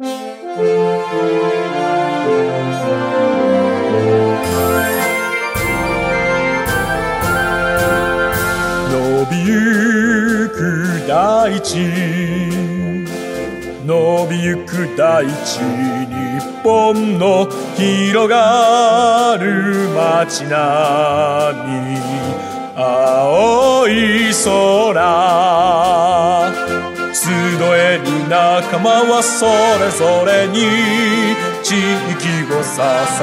伸びゆく大地。伸びゆく大地日本の広がる街並み。青い空。集え仲間はそれぞれに地域を支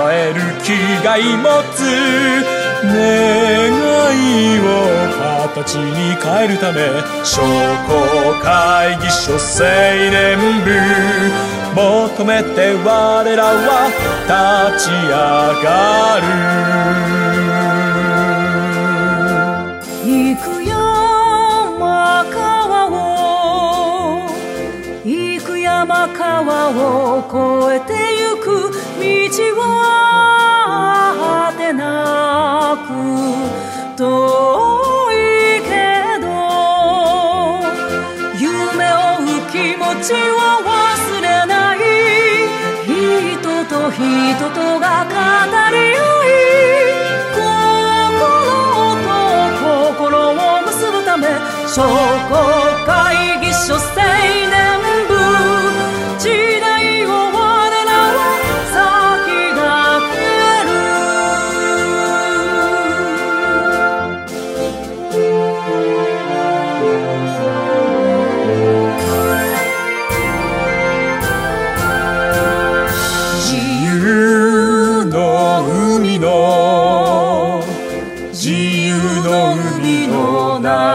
える気概持つ願いを形に変えるため商工会議所青年部求めて我らは立ち上がる。山川を越えてゆく道は果てなく遠いけど夢を追う気持ちを忘れない人と人とが語り合い心と心を結ぶため商工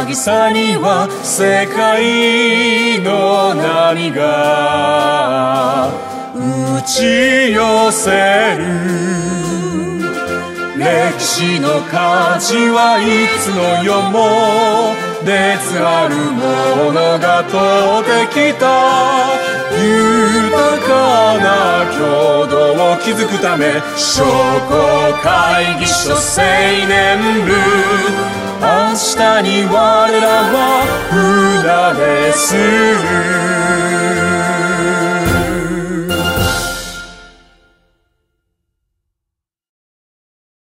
渚には世界の波が打ち寄せる歴史の価値はいつの世も熱あるものが通ってきた豊かな共同を築くため商工会議所青年部下に我らは船でする。